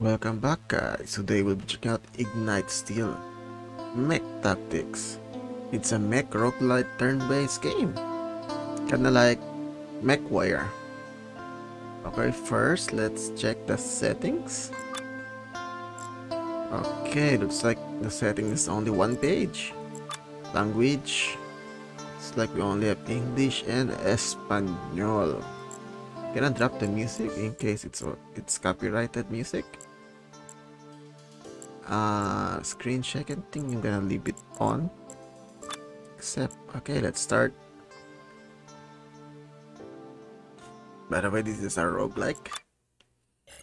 Welcome back guys, today we'll be checking out Ignited Steel Mech Tactics. It's a mech roguelite turn-based game. Kinda like MechWarrior. Okay, first let's check the settings. Okay, looks like the setting is only one page. Language. It's like we only have English and Espanol. Can I drop the music in case it's it's copyrighted music? Uh, screen shaking thing, I'm gonna leave it on. Except, okay, let's start. By the way, this is a roguelike.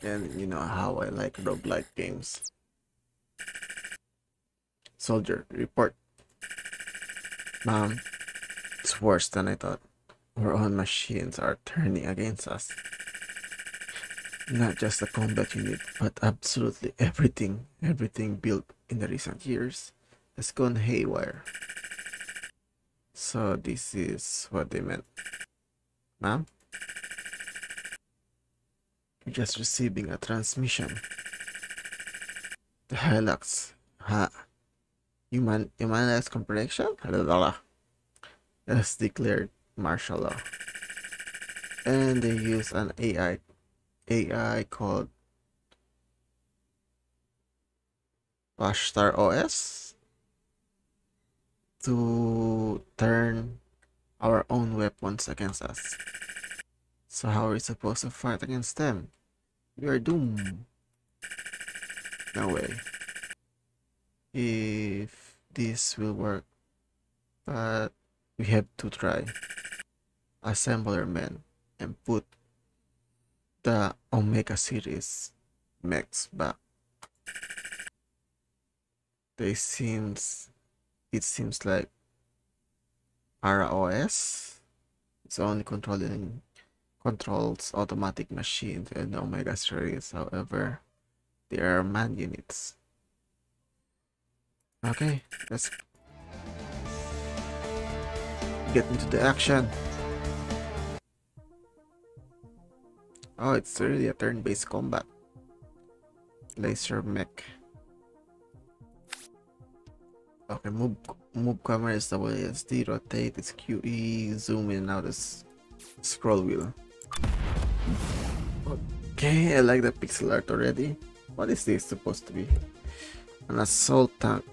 And you know how I like roguelike games. Soldier, report. Mom, it's worse than I thought. Our own machines are turning against us. Not just the combat unit, but absolutely everything, everything built in the recent years has gone haywire. So this is what they meant. Ma'am? You're just receiving a transmission. The Hilux, ha? Human, humanized compression? Has declared martial law. And they use an AI AI called Bashtar OS to turn our own weapons against us. So how are we supposed to fight against them? We are doomed. No way. If this will work. But we have to try. Assemble our men and put the Omega series mechs but They seems it seems like ROS is only controlling controls automatic machines and Omega series, however, they are man units. Okay, let's get into the action. Oh, it's really a turn-based combat. Laser mech. Okay, move move camera is WSD, rotate is QE, zoom in and out is scroll wheel. Okay, I like the pixel art already. What is this supposed to be? An assault tank.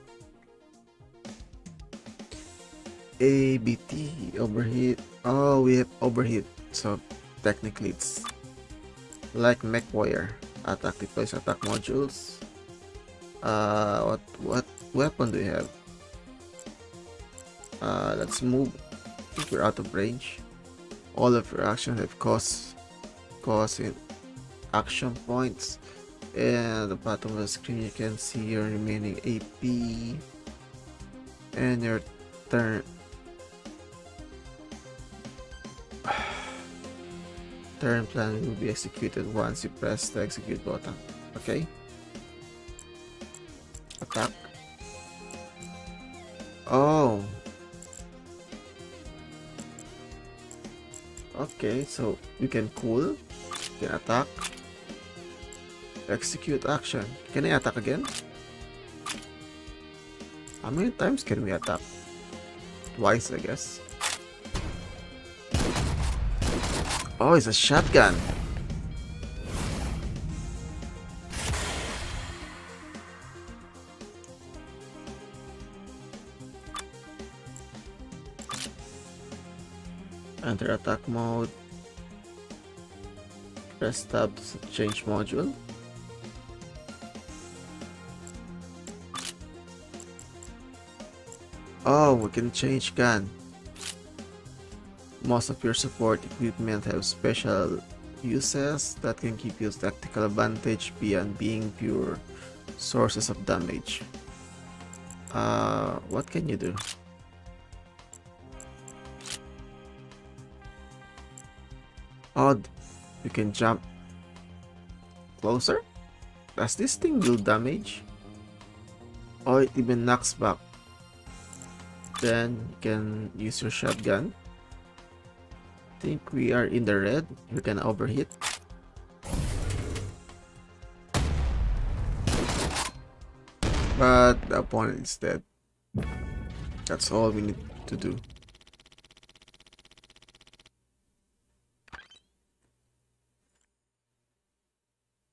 ABT, overheat. Oh, we have overheat. So technically it's like MechWarrior. Attack deploys attack modules. Uh, what what weapon do we have? Uh, let's move. If we're out of range. All of your actions have cost, cost action points. And the bottom of the screen, you can see your remaining AP and your turn turn plan will be executed once you press the execute button. Okay? Attack. Oh. Okay, so you can cool, you can attack, execute action. Can I attack again? How many times can we attack? Twice, I guess. Oh, it's a shotgun. Enter attack mode. Press tab to change module. Oh, we can change gun. Most of your support equipment have special uses that can give you tactical advantage beyond being pure sources of damage. Uh, what can you do? Odd, you can jump closer? Does this thing deal damage? Or it even knocks back? Then you can use your shotgun think we are in the red. We're gonna overheat. But the opponent is dead. That's all we need to do.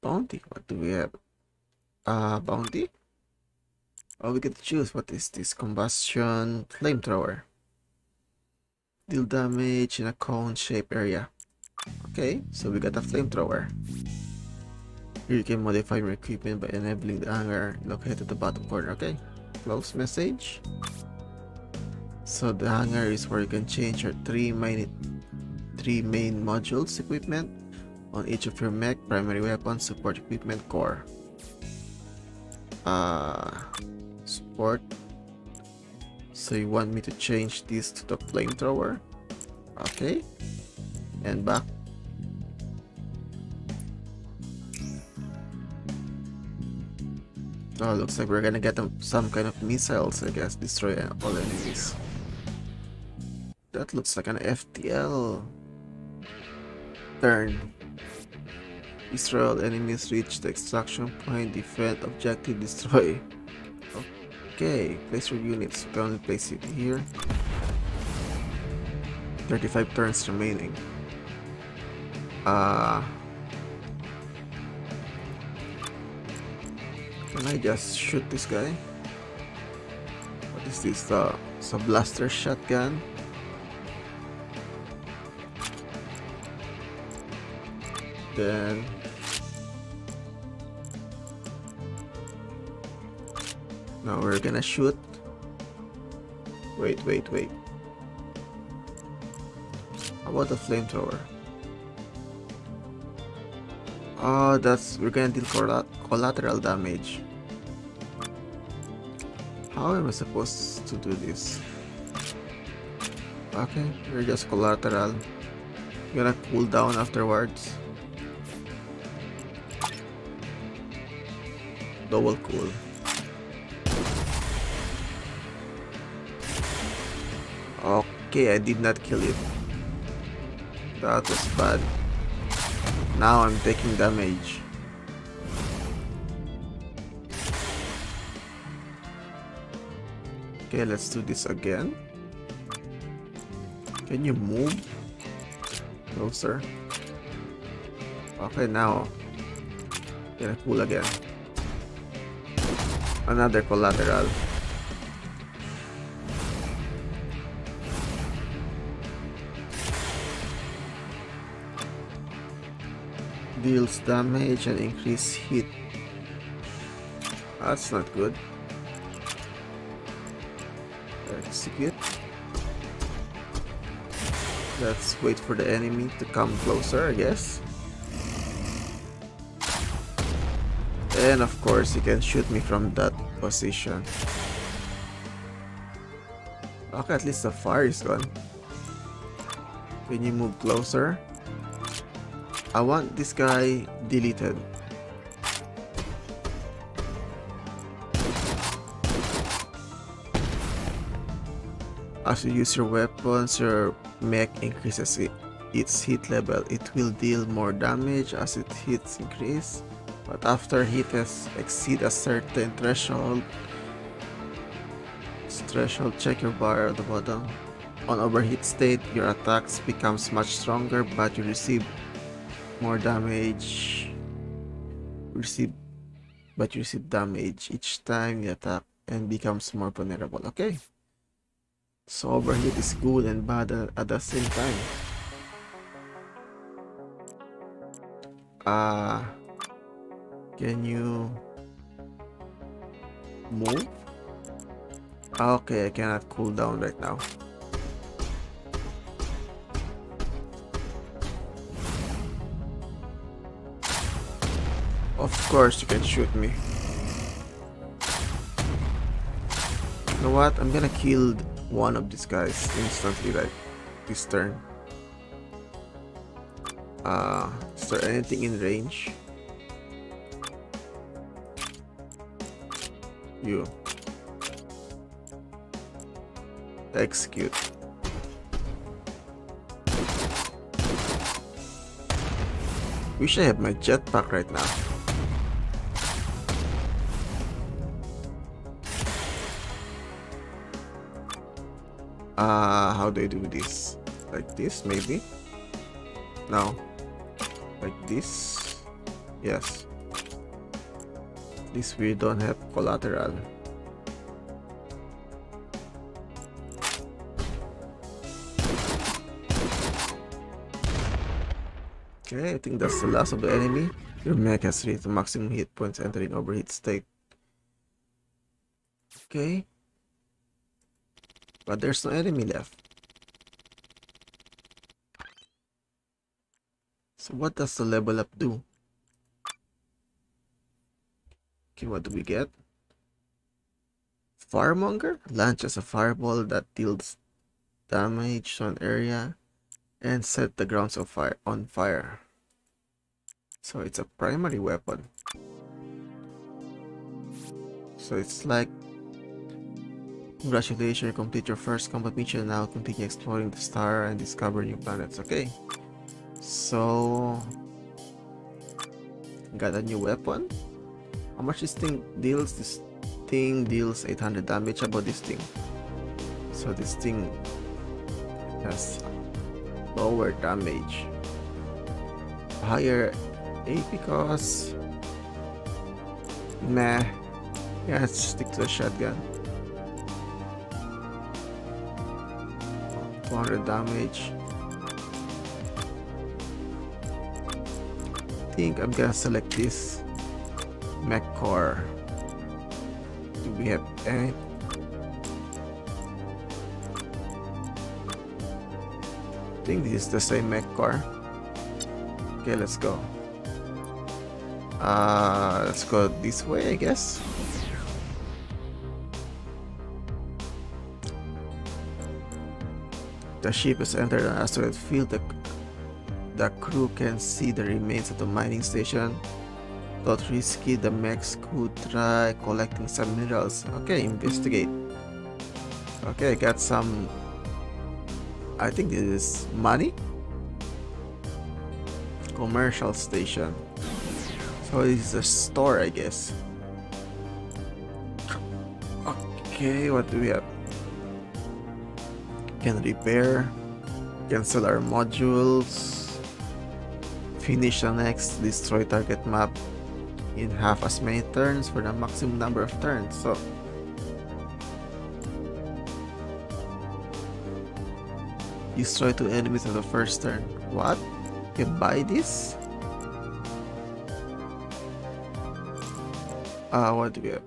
Bounty, what do we have? Uh, bounty? Oh, we get to choose. What is this? Combustion flamethrower. Deal damage in a cone shape area. Okay, so we got a flamethrower. Here you can modify your equipment by enabling the hangar located at the bottom corner. Okay, close message. So the hangar is where you can change your three main three main modules equipment on each of your mech, primary weapon, support equipment, core. Uh, support. So you want me to change this to the flamethrower? Okay. And back. Oh, looks like we're gonna get some kind of missiles, I guess, destroy all enemies. That looks like an FTL turn. Destroy all enemies, reach the extraction point, defend, objective, destroy. Okay, place your units. only place it here. 35 turns remaining. Uh, can I just shoot this guy? What is this? Uh, it's a blaster shotgun. Then now we're gonna shoot. Wait, wait, wait. How about the flamethrower? Oh, that's we're gonna deal collateral damage. How am I supposed to do this? Okay, we're just collateral. Gonna cool down afterwards. double cool. Okay, I did not kill it. That was bad. Now I'm taking damage. Okay, let's do this again. Can you move? Closer. Okay, now. Get a pull again another collateral deals damage and increase hit that's not good execute let's wait for the enemy to come closer I guess And of course, he can shoot me from that position. Okay, at least the fire is gone. Can you move closer? I want this guy deleted. As you use your weapons, your mech increases its hit level. It will deal more damage as its hits increase. But after has exceed a certain threshold, threshold, check your bar at the bottom. On overheat state, your attacks becomes much stronger, but you receive more damage. Receive, but you receive damage each time you attack and becomes more vulnerable. Okay. So overheat is good and bad at the same time. Ah. Uh, can you move? Okay, I cannot cool down right now. Of course you can shoot me. You know what? I'm gonna kill one of these guys instantly like this turn. Uh, is there anything in range? you execute wish I had my jetpack right now how do I do this? Like this, maybe? No. Like this? Yes. This we don't have collateral. Okay, I think that's the last of the enemy. Your mech has reached maximum hit points entering overheat state. Okay. But there's no enemy left. So what does the level up do? Okay, what do we get? Firemonger launches a fireball that deals damage to an area and set the grounds of fire on fire. So it's a primary weapon. So it's like Congratulations, you complete your first combat mission. Now continue exploring the star and discover new planets. Okay. So got a new weapon. How much this thing deals? This thing deals 800 damage about this thing. So this thing has lower damage. Higher AP cost. Meh. Yeah, let's stick to the shotgun. 200 damage. Think I'm gonna select this mech core. Do we have any? I think this is the same mech core. Okay, let's go. Uh, let's go this way, I guess. The ship has entered an asteroid field. The, crew can see the remains of the mining station. Not risky, the mechs could try collecting some minerals. Okay, investigate. Okay, got some... I think this is money? Commercial station. So is a store, I guess. Okay, what do we have? Can repair, cancel our modules, finish the next, destroy target map in half as many turns for the maximum number of turns. So destroy two enemies on the first turn. What? You buy this? Uh, what do we have?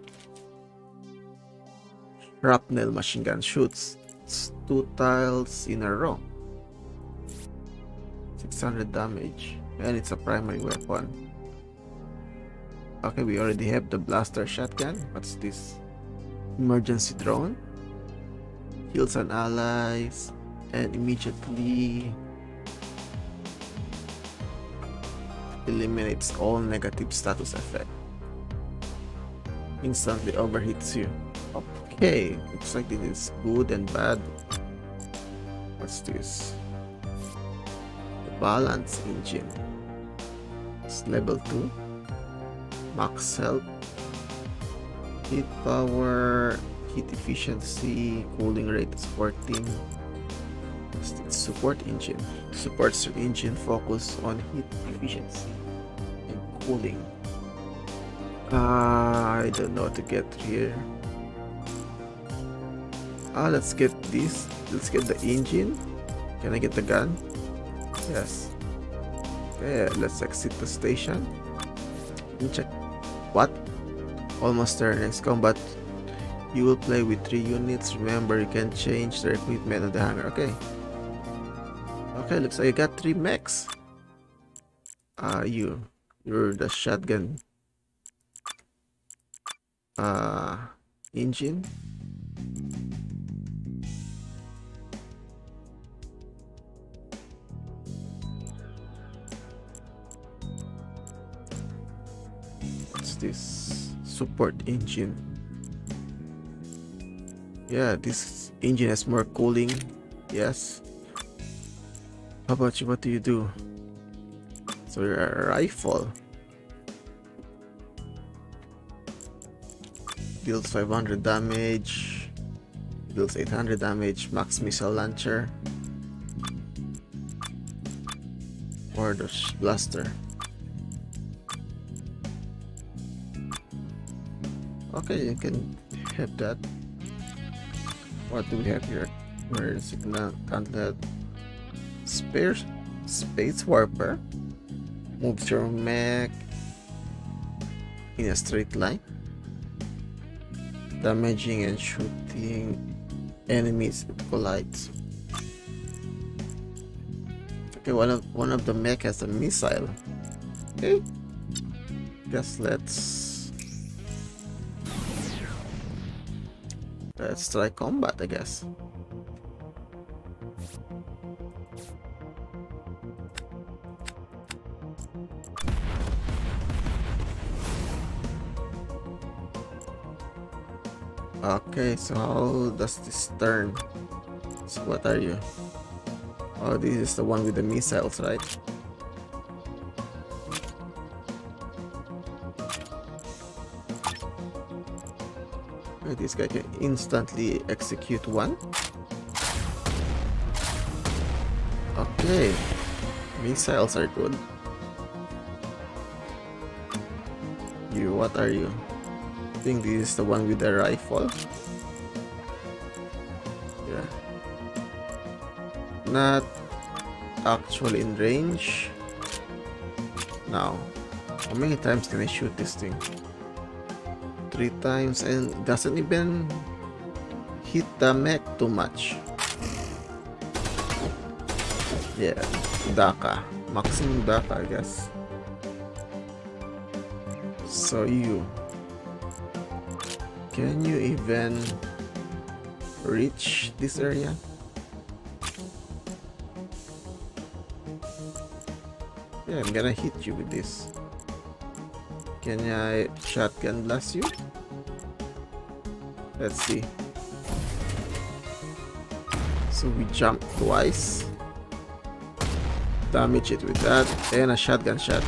Shrapnel machine gun shoots it's two tiles in a row. 600 damage. And it's a primary weapon. Okay, we already have the blaster shotgun. What's this? Emergency drone. Heals an allies and immediately eliminates all negative status effect. Instantly overheats you. Okay, looks like this is good and bad. What's this? The balance engine. Level 2. Max health. Heat power. Heat efficiency. Cooling rate is 14. Support engine. Supports your engine focus on heat efficiency and cooling. Uh, I don't know what to get here. Ah, let's get this. Let's get the engine. Can I get the gun? Yes. Okay, let's exit the station. Check. What? Almost there. Next combat. You will play with three units. Remember, you can change the equipment of the hangar. Okay. Okay, looks like I got three mechs. Uh, you. You're the shotgun. Uh, engine. This support engine. Yeah this engine has more cooling. Yes. How about you? What do you do? So you're a rifle. Deals 500 damage. Deals 800 damage, max missile launcher, or the blaster. Okay, you can have that. What do we have here? Where is it now? Gauntlet. Space, Space Warper. Moves your mech in a straight line. Damaging and shooting enemies it collides. Okay, one of one of the mech has a missile. Okay. Guess let's let's try combat, I guess. Okay, so how does this turn? So what are you? Oh, this is the one with the missiles, right? This guy can instantly execute one. Okay, missiles are good. You, what are you? I think this is the one with the rifle. Yeah. Not actually in range. Now, how many times can I shoot this thing? Three times and doesn't even hit the mech too much. Yeah, Dakka. Maximum Dakka, I guess. So you can you even reach this area? Yeah, I'm gonna hit you with this. Can I shotgun blast you? Let's see. So we jump twice. Damage it with that. And a shotgun shot.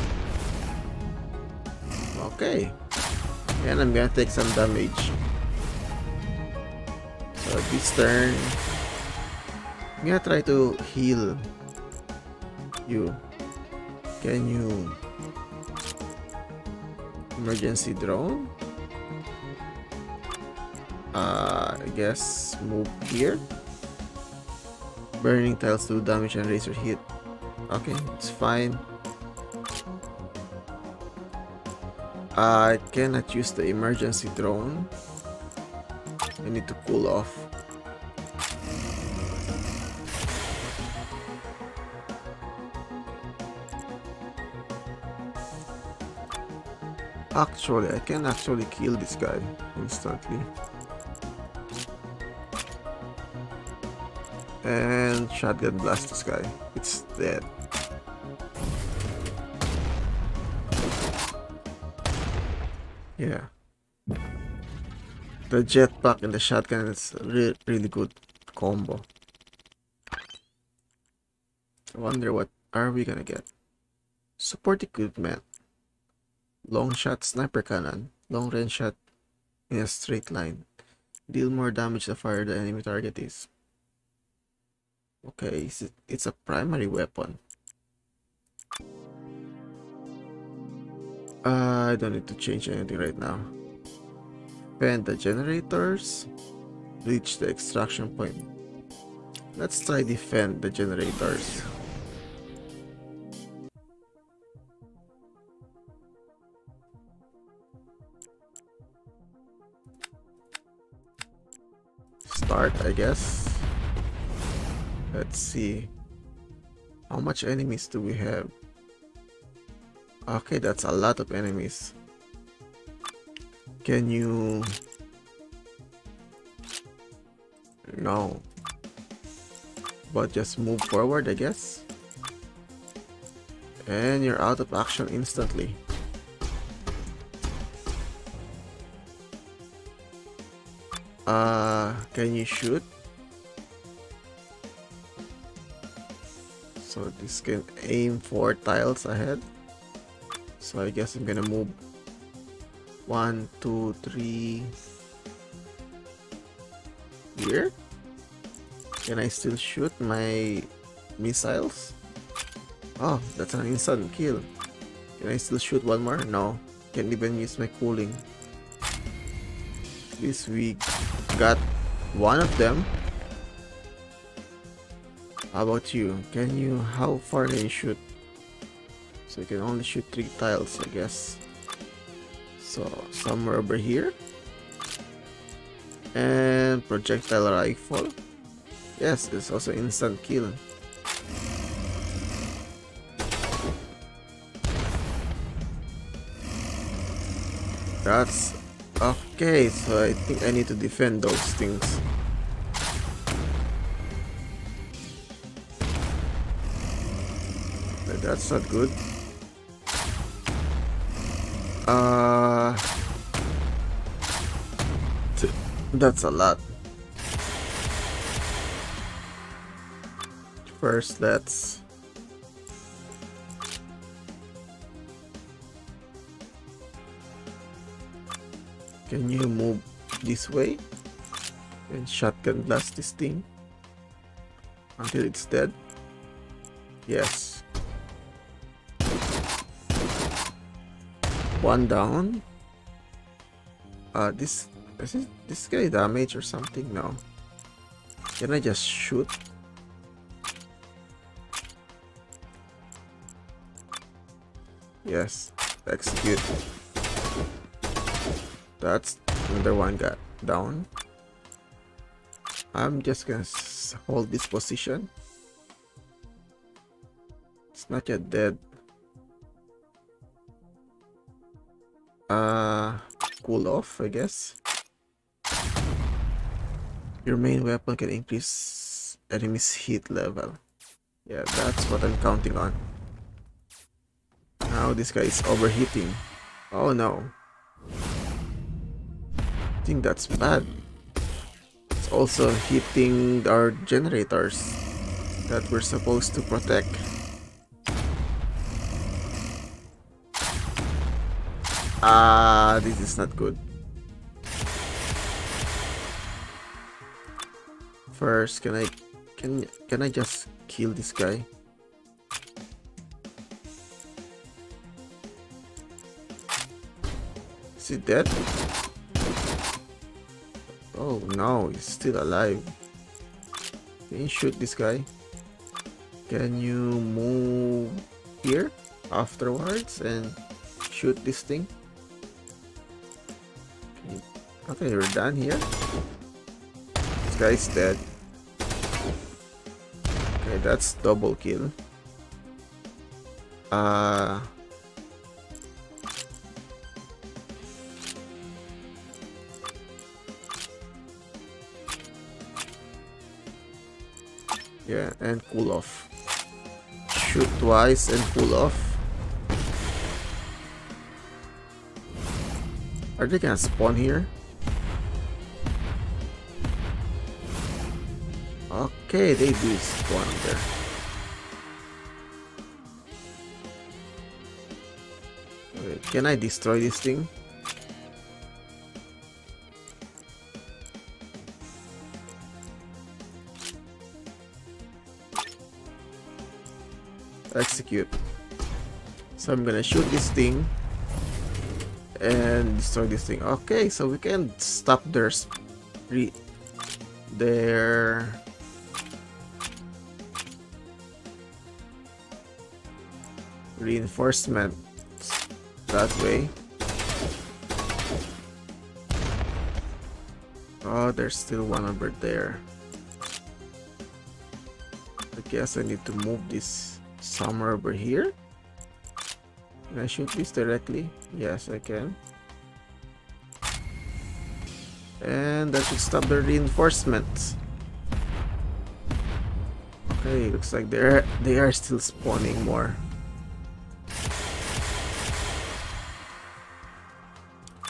Okay. And I'm gonna take some damage. So this turn, I'm gonna try to heal you. Can you emergency drone? Uh, I guess move here. Burning tiles do damage and razor hit. Okay, it's fine. I cannot use the emergency drone. I need to cool off. Actually, I can actually kill this guy instantly. And shotgun blast this guy. It's dead. Yeah. The jetpack and the shotgun is re really good combo. I wonder what are we gonna get? Support equipment. Long shot sniper cannon. Long range shot in a straight line. Deal more damage the fire the enemy target is. Okay, it's a primary weapon. Uh, I don't need to change anything right now. Bend the generators. Reach the extraction point. Let's try defend the generators. Start, I guess. Let's see. How much enemies do we have? Okay, that's a lot of enemies. Can you... No. But just move forward, I guess. And you're out of action instantly. Uh, can you shoot? So this can aim four tiles ahead. So I guess I'm gonna move one, two, three. here. Can I still shoot my missiles? Oh, that's an instant kill. Can I still shoot one more? No. Can't even use my cooling. This least we got one of them. How about you? Can you, how far can you shoot? So you can only shoot three tiles, I guess. So, somewhere over here. And projectile rifle. Yes, it's also instant kill. That's okay, so I think I need to defend those things. That's not good. Uh, that's a lot. First, let's Can you move this way and shotgun blast this thing until it's dead? Yes. One down. Uh, this is it, this guy damage or something? No. Can I just shoot? Yes. Execute. That's another one got down. I'm just gonna hold this position. It's not yet dead. Uh, cool off, I guess. Your main weapon can increase enemy's heat level. Yeah, that's what I'm counting on. Now this guy is overheating. Oh no think that's bad. It's also hitting our generators that we're supposed to protect. Ah, this is not good. First, can I can can I just kill this guy? Is he dead? Oh no, he's still alive. Can you shoot this guy? Can you move here afterwards and shoot this thing? Okay, we're done here. This guy's dead. Okay, that's double kill. Uh Yeah, and cool off. Shoot twice and cool off. Are they gonna spawn here? Okay, they do spawn there. Wait, can I destroy this thing? Execute. So I'm gonna shoot this thing and destroy this thing. Okay, so we can stop their re their reinforcement that way. Oh, there's still one over there. I guess I need to move this somewhere over here. Can I shoot this directly? Yes, I can. And that should stop the reinforcements. Okay, looks like they're they are still spawning more.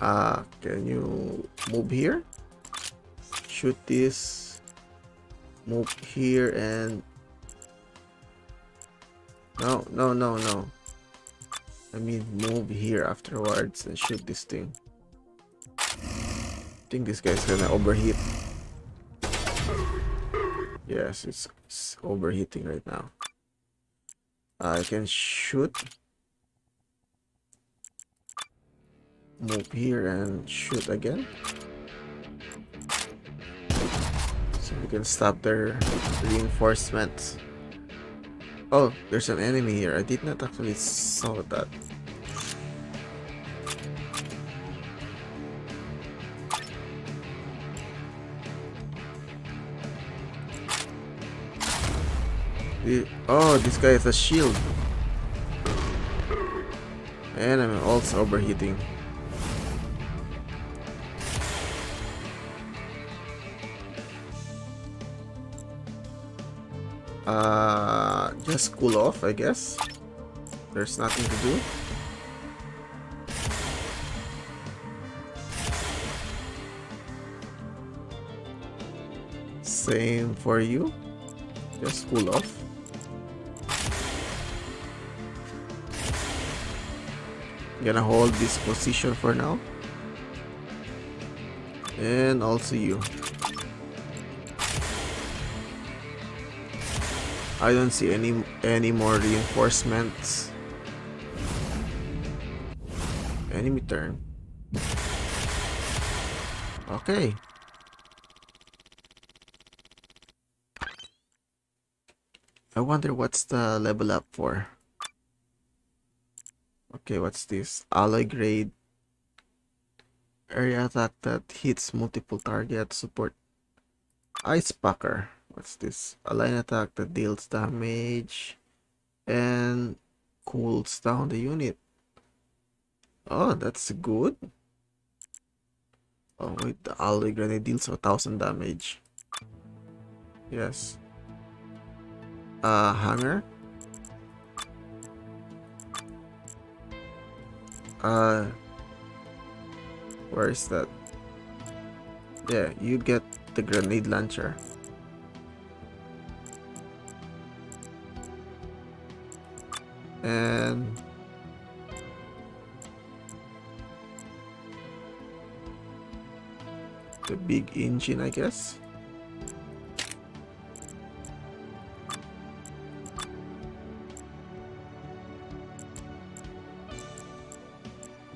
Ah, uh, can you move here? Shoot this. Move here and no, no, no, no. I mean, move here afterwards and shoot this thing. I think this guy's gonna overheat. Yes, it's, it's overheating right now. I can shoot. Move here and shoot again. So we can stop their reinforcements. Oh, there's an enemy here. I did not actually saw that. Oh, this guy has a shield. And I'm also overheating. Uh, just cool off, I guess. There's nothing to do. Same for you. Just cool off. gonna hold this position for now and also you I don't see any any more reinforcements enemy turn okay I wonder what's the level up for Okay, what's this? Alloy grade. Area attack that hits multiple targets. Support. Ice Packer. What's this? A line attack that deals damage and cools down the unit. Oh, that's good. Oh wait, the alloy grenade deals a thousand damage. Yes. Uh, hangar. Uh, where is that? Yeah, you get the grenade launcher. And the big engine, I guess.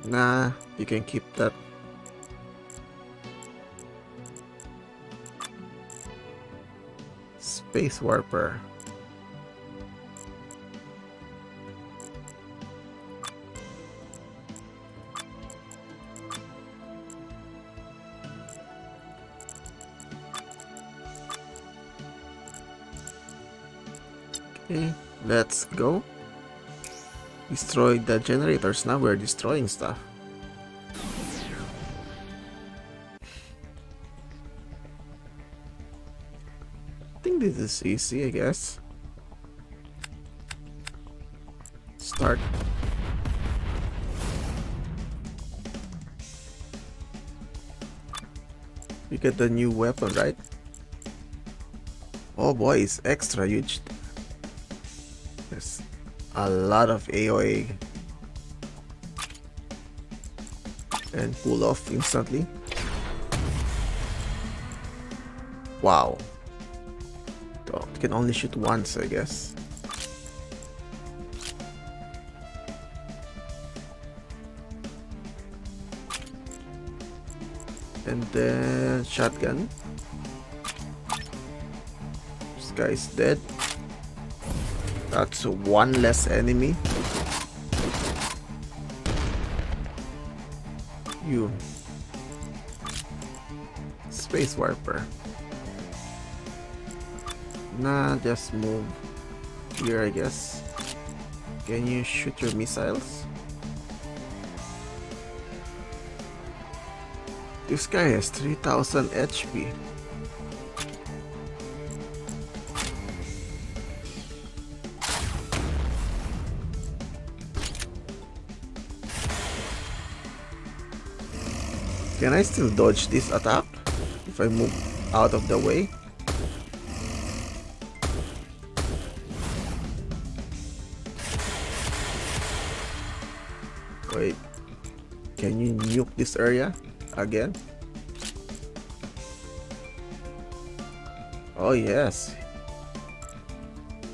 Nah, you can keep that. Space Warper. Okay, let's go. Destroy the generators. Now we're destroying stuff. I think this is easy, I guess. Start. You get the new weapon, right? Oh boy, it's extra huge. A lot of AOA and pull off instantly. Wow. Oh, can only shoot once, I guess. And then shotgun. This guy's dead. That's one less enemy. You. Space Warper. Nah, just move here, I guess. Can you shoot your missiles? This guy has 3000 HP. Can I still dodge this attack? If I move out of the way? Wait. Can you nuke this area again? Oh yes,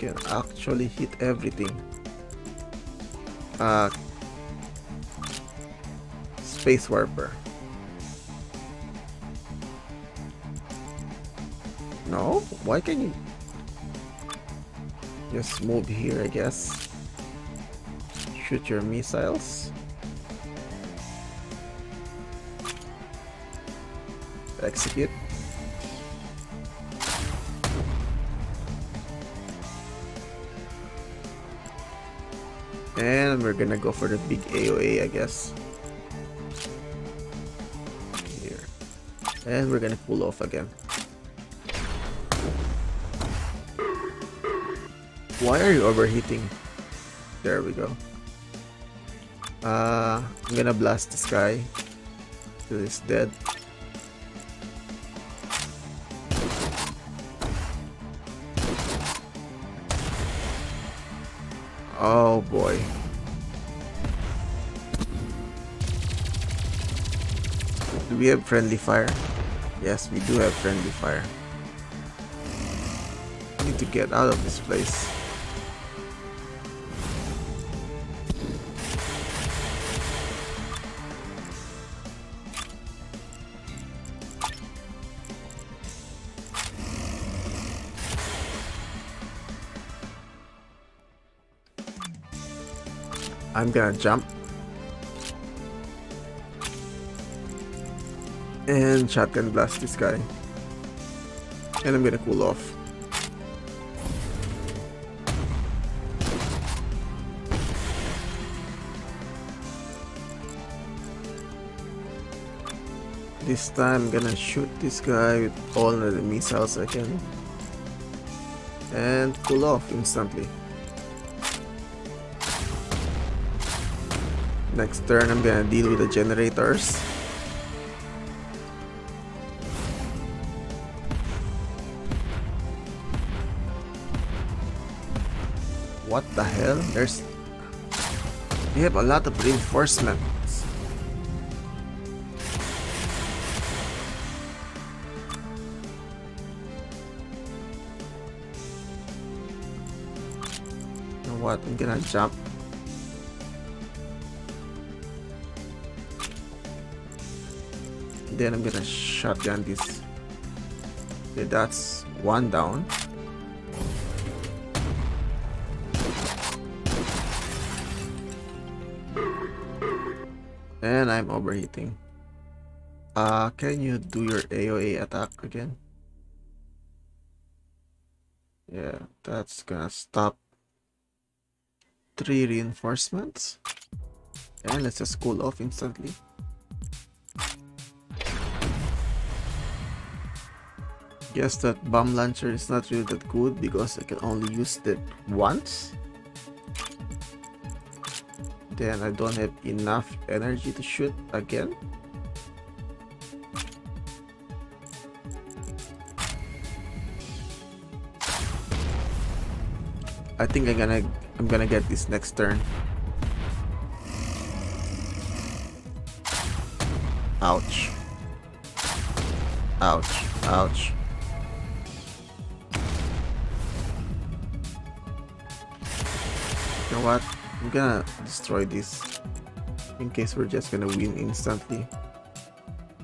can actually hit everything. Uh, Space Warper. Why can't you just move here, I guess? Shoot your missiles. Execute. And we're gonna go for the big AOA, I guess. Here. And we're gonna pull off again. Why are you overheating? There we go. Uh, I'm gonna blast this guy till he's dead. Oh boy. Do we have friendly fire? Yes, we do have friendly fire. I need to get out of this place. I'm gonna jump. And shotgun blast this guy. And I'm gonna cool off. This time I'm gonna shoot this guy with all the missiles I can. And pull off instantly. Next turn, I'm gonna deal with the generators. What the hell? There's... We have a lot of reinforcements. You know what? I'm gonna jump then I'm gonna shotgun this. Okay that's one down. And I'm overheating. Uh can you do your AOA attack again? Yeah that's gonna stop three reinforcements. And let's just cool off instantly guess that bomb launcher is not really that good because I can only use it once. Then I don't have enough energy to shoot again. I think I'm gonna I'm gonna get this next turn. Ouch. Ouch. Ouch. Know what? I'm gonna destroy this in case we're just gonna win instantly.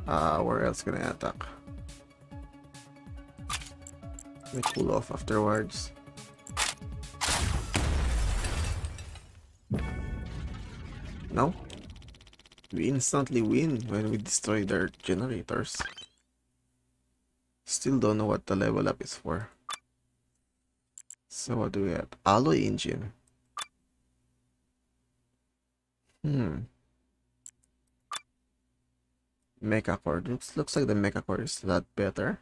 Uh, where else can I attack? Me cool off afterwards. No? We instantly win when we destroy their generators. Still don't know what the level up is for. So what do we have? Alloy engine. Hmm. Mecha core. Looks looks like the mecha core is a lot better.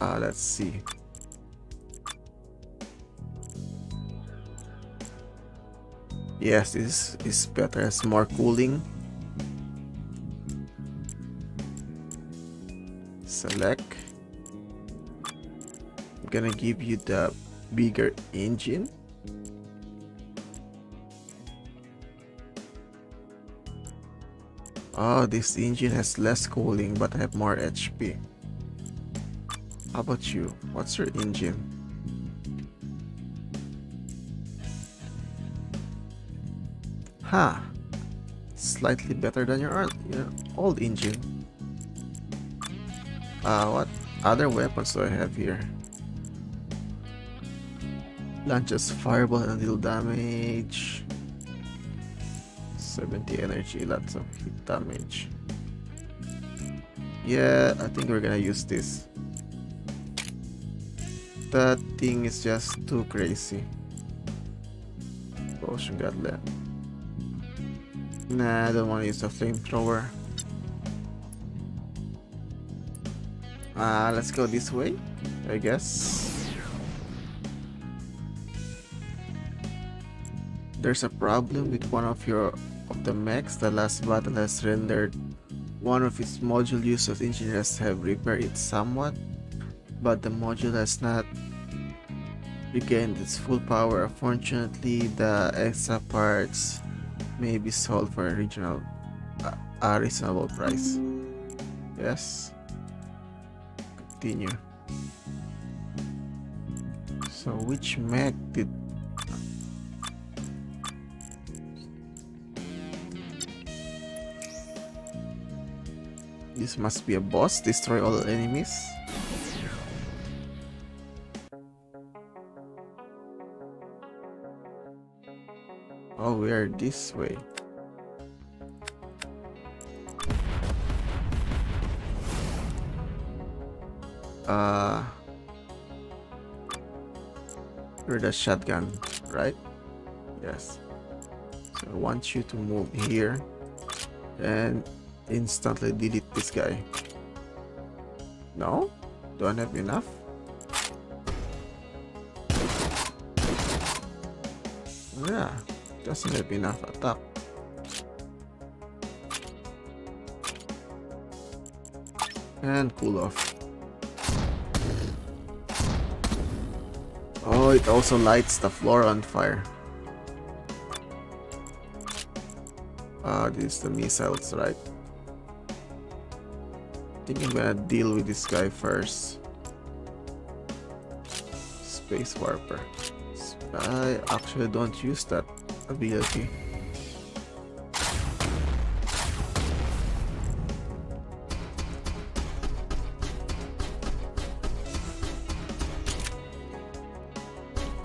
Uh, let's see. Yes, this is better. It's more cooling. Select gonna give you the bigger engine Oh, this engine has less cooling but I have more HP. How about you? What's your engine? Huh. Slightly better than your, your old engine. Uh, what other weapons do I have here? Launches fireball and deal damage. 70 energy, lots of hit damage. Yeah, I think we're gonna use this. That thing is just too crazy. Potion Gauntlet. Nah, I don't want to use the flamethrower. Uh, let's go this way, I guess. There's a problem with one of your of the mechs, the last battle has rendered one of its module use engineers have repaired it somewhat, but the module has not regained its full power. Unfortunately, the extra parts may be sold for a regional a reasonable price. Yes. Continue. So which mech did This must be a boss. Destroy all enemies. Oh, we are this way. Uh, you're the shotgun, right? Yes. So I want you to move here and instantly delete this guy. No? Don't have enough? Yeah, doesn't have enough attack. And cool off. Oh, it also lights the floor on fire. Ah, uh, this is the missiles, right? Think I'm gonna deal with this guy first. Space Warper. I actually don't use that ability.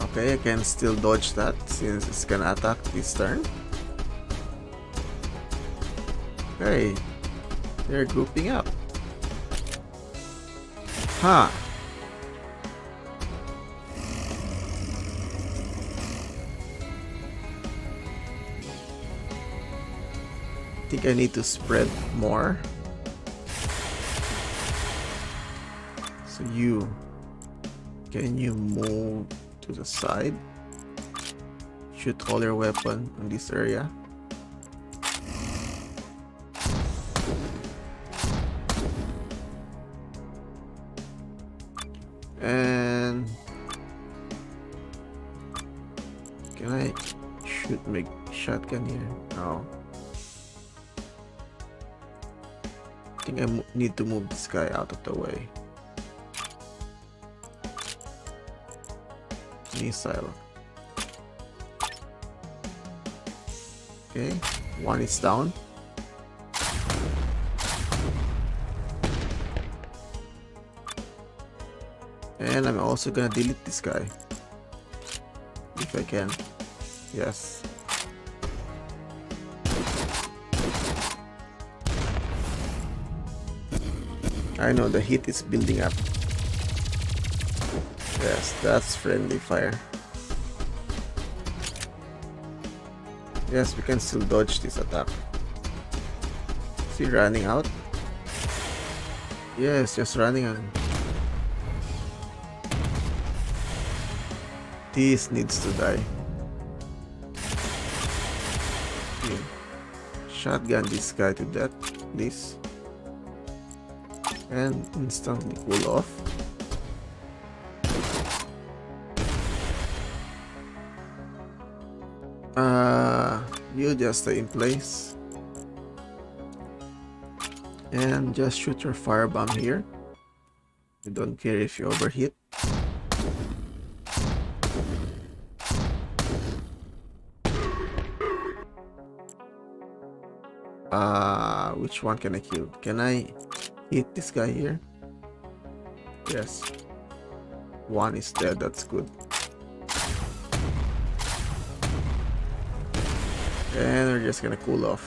Okay, I can still dodge that since it's gonna attack this turn. Okay, they're grouping up. Huh. I think I need to spread more. So you, can you move to the side? Shoot all your weapon in this area. Shotgun here? No. I think I need to move this guy out of the way. Missile. Okay, one is down. Also gonna delete this guy. If I can. Yes. I know the heat is building up. Yes, that's friendly fire. Yes, we can still dodge this attack. Is he running out? Yes, just running on. This needs to die. Okay. Shotgun this guy to death, please and instantly cool off. Uh, you just stay in place. and just shoot your firebomb here you don't care if you overheat uh which one can i kill? Can i hit this guy here? Yes. One is dead that's good. And we're just gonna cool off.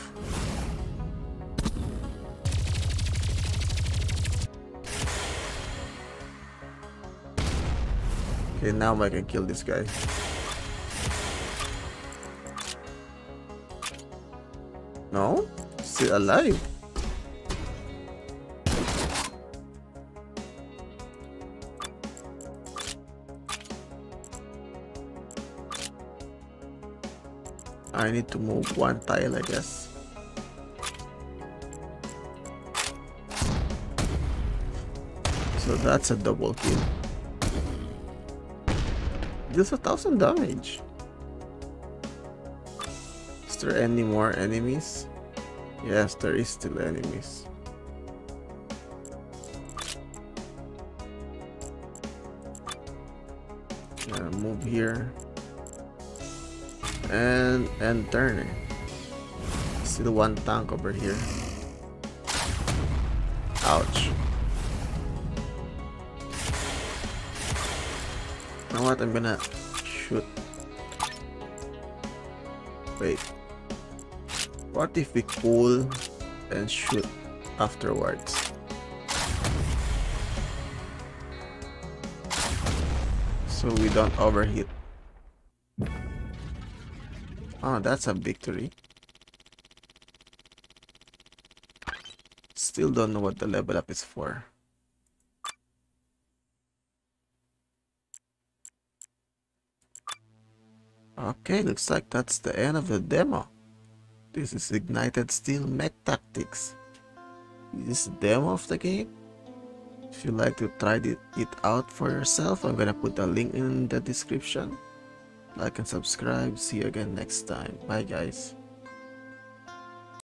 Okay, now I can kill this guy. No? Still alive. I need to move one tile, I guess. So that's a double kill. Deals a thousand damage. Is there any more enemies? Yes, there is still enemies. Move here. And and turn. it. See the one tank over here. Ouch. know what? I'm gonna shoot. Wait. What if we cool and shoot afterwards? So we don't overheat. Oh, that's a victory. Still don't know what the level up is for. Okay, looks like that's the end of the demo. This is Ignited Steel Mech Tactics. This is demo of the game. If you like to try it out for yourself, I'm gonna put a link in the description. Like and subscribe. See you again next time. Bye guys.